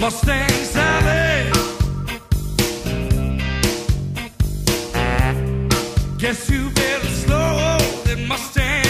Mustang Sally. Guess you better slow that Mustang